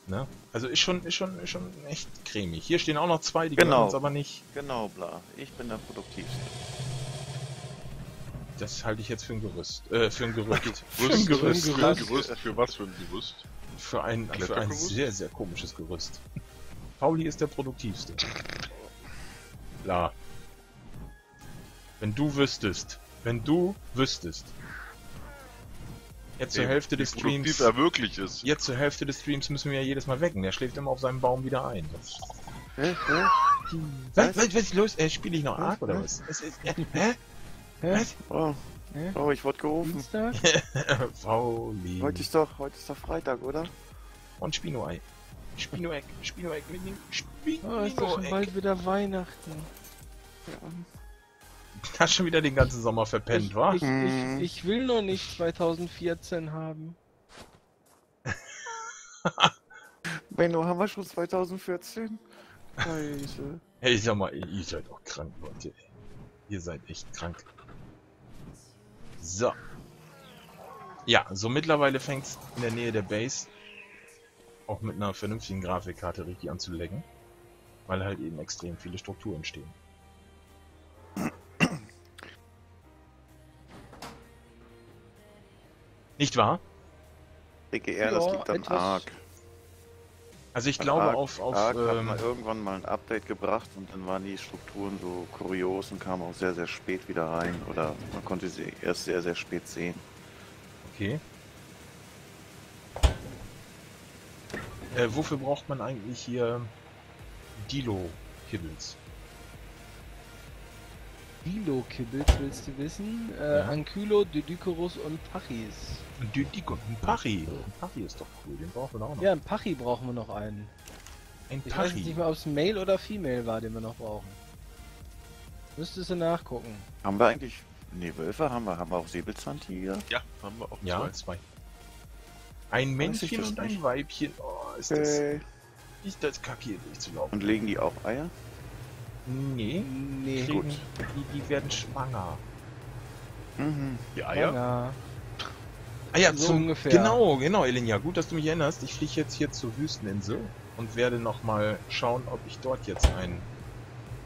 Ne? Also ist schon, ist schon, ist schon echt cremig. Hier stehen auch noch zwei, die Genau. uns aber nicht. Genau, bla. Ich bin der produktivste. Das halte ich jetzt für ein Gerüst. Äh, für ein Gerücht. (laughs) Gerüst, Für ein Gerüst, Gerüst. Gerüst. Gerüst. Für was für ein Gerüst? Für ein, für ein sehr, sehr komisches Gerüst. Pauli ist der produktivste. Klar. Wenn du wüsstest, wenn du wüsstest. Jetzt zur Hälfte des Streams. er wirklich ist. Jetzt zur Hälfte des Streams müssen wir ja jedes Mal wecken. Der schläft immer auf seinem Baum wieder ein. Das, Hä? Hä? was, was, was ist los? Äh, Spiele ich noch Ark oder was? was äh, hä? Hä? Was? Oh, Hä? oh, ich wurde gerufen. (laughs) Pauli. Heute ist doch, heute ist doch Freitag, oder? Und Spinoei. Spinoeck, Spinoeck, Oh, ist doch schon Spinoeck. bald wieder Weihnachten. (laughs) Hast schon wieder den ganzen Sommer verpennt, ich, wa? ich, ich, ich will noch nicht 2014 haben. (laughs) Benno, haben wir schon 2014? Scheiße. (laughs) Hey, ich sag mal, ihr ihr seid auch krank, Leute. Ihr seid echt krank. So. Ja, so mittlerweile fängt's in der Nähe der Base auch mit einer vernünftigen Grafikkarte richtig an zu lecken. Weil halt eben extrem viele Strukturen stehen. Nicht wahr? DGR, das Ja, liegt an ARC. Also ich glaube Arc- auf, auf ARC hat ähm, mal irgendwann mal ein Update gebracht und dann waren die Strukturen so kurios und kamen auch sehr, sehr spät wieder rein. Oder man konnte sie erst sehr, sehr spät sehen. Okay. Äh, wofür braucht man eigentlich hier Dilo-Kibbles? Dilo-Kibbles willst du wissen? Äh, Ja. Ankylo, Didycorus und Pachis. Didiko, ein Pari. Ein Pari ist doch cool, den brauchen wir auch noch. Ja, ein Pachi brauchen wir noch einen. ein Ich weiß jetzt nicht Pari. mehr, ob es Male oder Female war, den wir noch brauchen. Müsstest du nachgucken. Haben wir eigentlich. Nee, Wölfe haben wir. Haben wir auch Säbelzahntiger? Ja, haben wir auch Ja, zwei. zwei. Ein ich Männchen und ein nicht. Weibchen. Oh, ist das, Okay. ist das kapiert nicht zu laufen. Und legen die auch Eier? Nee, Nee, kriegen, gut. Die, die werden schwanger. Mhm. Die ja. Eier? ja. Ah ja, So zum, ungefähr. Genau, genau, Elinja. Gut, dass du mich erinnerst. Ich fliege jetzt hier zur Wüsteninsel und werde nochmal schauen, ob ich dort jetzt einen.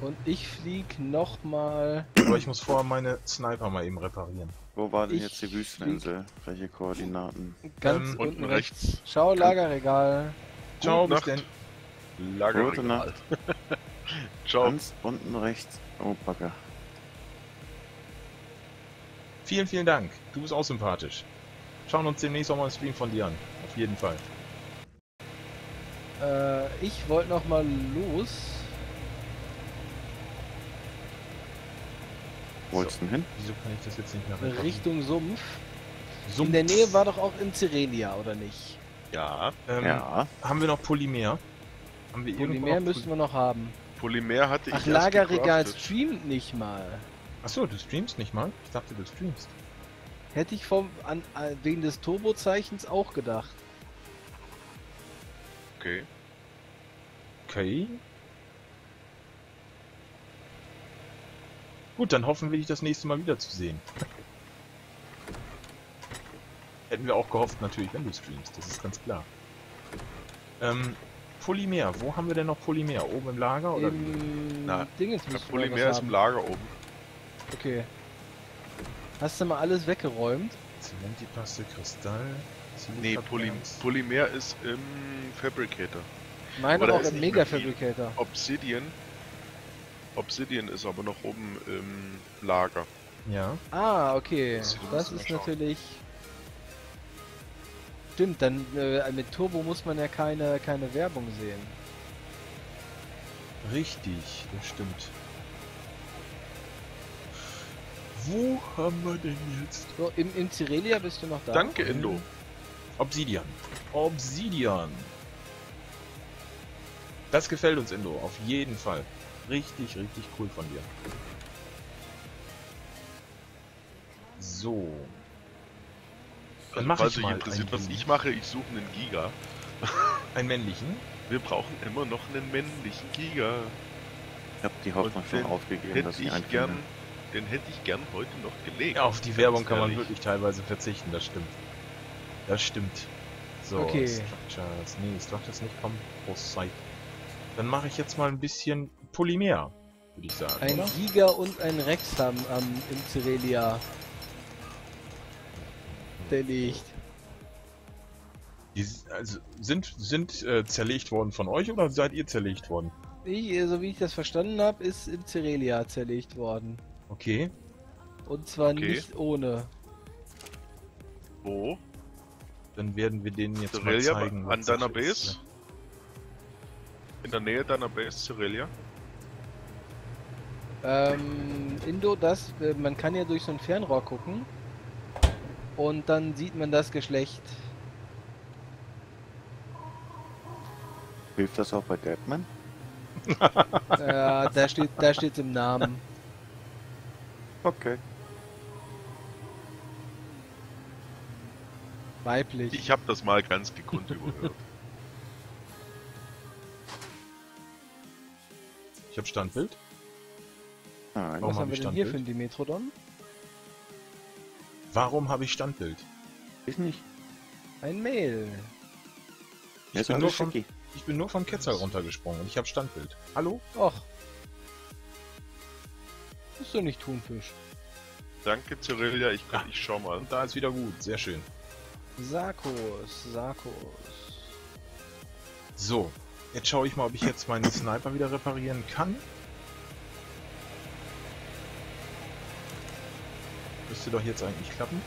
Und ich flieg nochmal. Aber ich muss vorher meine Sniper mal eben reparieren. Wo war denn Ich jetzt die Wüsteninsel? Welche Koordinaten? Ganz Ähm, unten unten rechts. Schau, Lagerregal. Ciao, bis Nacht. denn. Gute Lagerregal. Nacht. (laughs) Ciao. Ganz unten rechts. Oh, Bagger. Vielen, vielen Dank. Du bist auch sympathisch. Schauen uns demnächst auch mal einen Stream von dir an. Auf jeden Fall. Äh, ich wollte nochmal los. Wo wolltest du denn hin? Wieso kann ich das jetzt nicht mehr reparieren? Richtung Sumpf. Sumpf. In der Nähe war doch auch in Cerelia, oder nicht? Ja, Ähm, Ja. Haben wir noch Polymer? Haben wir Polymer noch müssten wir noch haben. Polymer hatte ich Ach, erst Lagerregal gecraftet. streamt nicht mal. Achso, du streamst nicht mal? Ich dachte, du streamst. Hätte ich vom, an, an, wegen des Turbozeichens auch gedacht. Okay. Okay. Gut, dann hoffen wir, dich das nächste Mal wiederzusehen. Hätten wir auch gehofft, natürlich, wenn du streamst, das ist ganz klar. Ähm, Polymer, wo haben wir denn noch Polymer? Oben im Lager oder? Im Na, müssen wir Polymer ist im. Lager oben. Okay. Hast du mal alles weggeräumt? Zementipaste, Kristall, Nee, Poly. Polymer ist im Fabricator. Meine Oder auch ist im Mega. Fabricator. Obsidian. Obsidian ist aber noch oben im Lager. Ja, Ah, okay. Das Das ist schauen. natürlich. Stimmt, dann äh, mit Turbo muss man ja keine, keine Werbung sehen. richtig, das stimmt. Wo haben wir denn jetzt? So, im, im Cirelia bist du noch da? Danke, Indo. Obsidian. Obsidian. Das gefällt uns, Indo, auf jeden Fall. Richtig, richtig cool von dir. So. Dann Also, mach falls ich euch mal interessiert, einen was ich mache, ich suche einen Giga. (laughs) Einen männlichen. Wir brauchen immer noch einen männlichen Giga. Ich habe die Hoffnung schon aufgegeben, Hätte dass ich einen gern, finde. den hätte ich gern heute noch gelegt. Ja, auf die Werbung kann man wirklich teilweise verzichten, das stimmt. Das stimmt. So, Okay. Structures. Nee, Structures nicht Composite. Dann mache ich jetzt mal ein bisschen Polymer, würde ich sagen. Ein oder? Giga und ein Rex haben am im Cirelia. Liegt. Die also sind, sind äh, zerlegt worden von euch oder seid ihr zerlegt worden? Ich, äh, so wie ich das verstanden habe, ist im Cirelia zerlegt worden. Okay. Und zwar Okay. nicht ohne. Wo? Dann werden wir denen jetzt Cerelia, mal zeigen. an deiner Sache ist, Base? In der Nähe deiner Base, Cerelia? Ähm, Indo, das, äh, man kann ja durch so ein Fernrohr gucken. Und dann sieht man das Geschlecht. Hilft das auch bei Deadman? (laughs) Ja, da steht da steht's im Namen. Okay. Weiblich. Ich habe das mal ganz gekonnt (laughs) überhört. Ich habe Standbild. Nein. Warum Was hab haben wir denn hier für ein Dimetrodon? Warum habe ich Standbild? Ich nicht. Ein Mail. Ich bin, nur vom, ich bin nur vom Ketzer runtergesprungen und ich habe Standbild. Hallo? Och. Musst du nicht tun, Fisch. Danke, Cyrilia, ich, Ah. ich schau mal. Und da ist wieder gut. Sehr schön. Sarkos, Sarkos. So, jetzt schaue ich mal, ob ich jetzt meinen Sniper wieder reparieren kann. Müsste doch jetzt eigentlich klappen.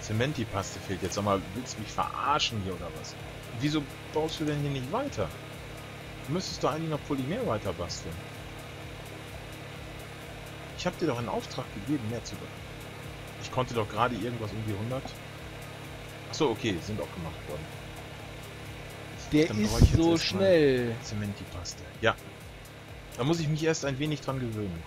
Zementi-Paste fehlt jetzt. Sag mal, willst du mich verarschen hier oder was? Wieso baust du denn hier nicht weiter? Du müsstest doch eigentlich noch Polymer weiter basteln. Ich habe dir doch einen Auftrag gegeben, mehr zu bauen. Ich konnte doch gerade irgendwas um die 100. Achso, okay, sind auch gemacht worden. Der ist so schnell. Zementi-Paste. Ja. Da muss ich mich erst ein wenig dran gewöhnen.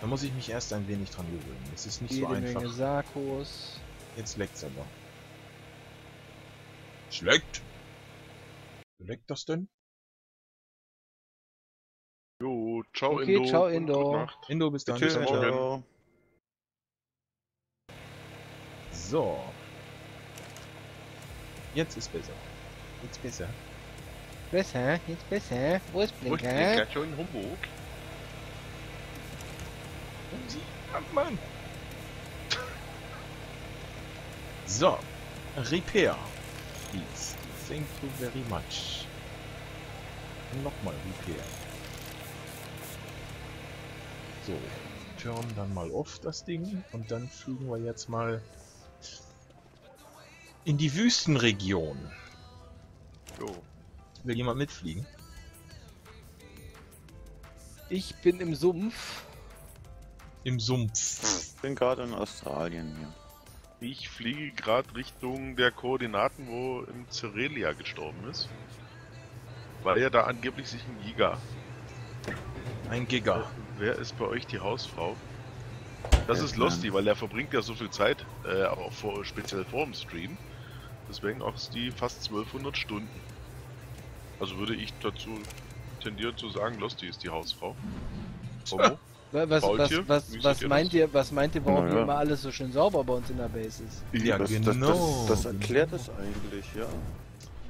Da muss ich mich erst ein wenig dran gewöhnen. Es ist nicht Jede so einfach. Menge Sarkos. Jetzt leckt's aber. Es leckt. Leckt das denn? Jo, ciao Okay, Indo. ciao, Indo. Indo, bis dann. Tschüss. Ciao. So. Jetzt ist besser. Jetzt besser. Besser, jetzt besser. Wo ist Wo ist Blinker? Blinker? Schon in Hamburg? Ja, Mann. So. Repair. Please. Thank you very much. Nochmal Repair. So. Turn dann mal off das Ding und dann fliegen wir jetzt mal in die Wüstenregion. Jo. Will jemand mitfliegen? Ich bin im Sumpf. Im Sumpf. Ich bin gerade in Australien hier. Ich fliege gerade Richtung der Koordinaten, wo im Cerelia gestorben ist. Weil er da angeblich sich ein Giga. Ein Giga. Wer ist bei euch die Hausfrau? Das ist Batman. Losty, weil er verbringt ja so viel Zeit, äh, auch vor, speziell vor dem Stream. Deswegen auch die fast 1200 Stunden. Also würde ich dazu tendieren zu sagen, Losty ist die Hausfrau. Homo. (laughs) Was, was, was, was, meint ihr, was meint ihr, warum ja. immer alles so schön sauber bei uns in der Base ist? Ja, das, genau. Das, das, das erklärt es eigentlich, ja.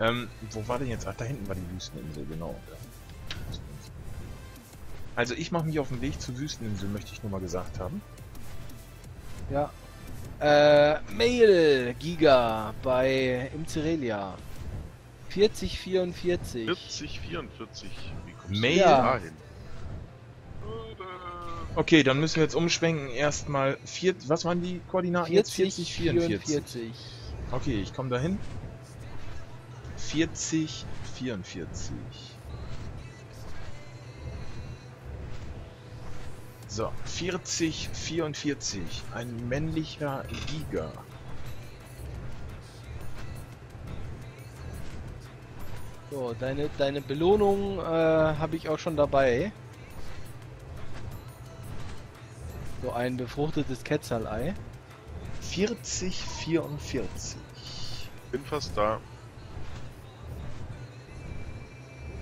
Ähm, wo war denn jetzt? Ach, da hinten war die Wüsteninsel, genau. Also ich mache mich auf den Weg zur Wüsteninsel, möchte ich nur mal gesagt haben. Ja. Äh, Mail Giga bei Imcerelia. 4044. 4044. Wie kommst du da? Okay, dann müssen wir jetzt umschwenken. Erstmal vier. Was waren die Koordinaten? 40, jetzt 40, 44. Okay, ich komme dahin. 40, 44. So, 40, 44. Ein männlicher Giga. So, deine, deine Belohnung äh, habe ich auch schon dabei. So ein befruchtetes Ketzerlei. 40, 44. Bin fast da.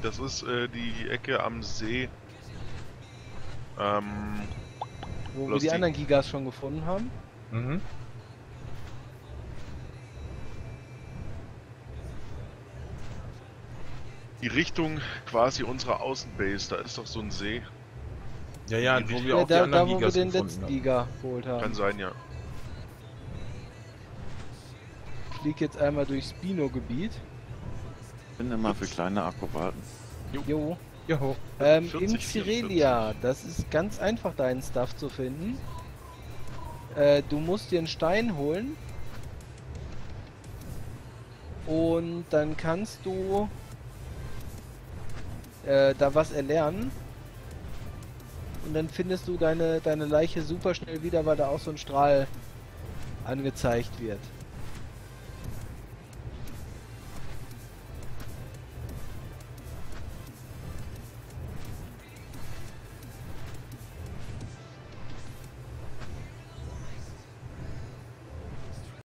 Das ist äh, die Ecke am See. Ähm, Wo wir die die- anderen Gigas schon gefunden haben. Mhm. Die Richtung quasi unserer Außenbase, da ist doch so ein See. Ja, ja, Die wo wir Ja, auch die da, da anderen wo wir Gigas den gefunden letzten haben. Giga geholt haben. Kann sein, ja. Ich fliege jetzt einmal durchs Bino-Gebiet. Bin immer für kleine Akrobaten. Jo. Joho. Ähm, 40, Im Cirelia, 44. das ist ganz einfach, deinen Stuff zu finden. Äh, du musst dir einen Stein holen. Und dann kannst du äh, da was erlernen. Und dann findest du deine, deine Leiche super schnell wieder, weil da auch so ein Strahl angezeigt wird.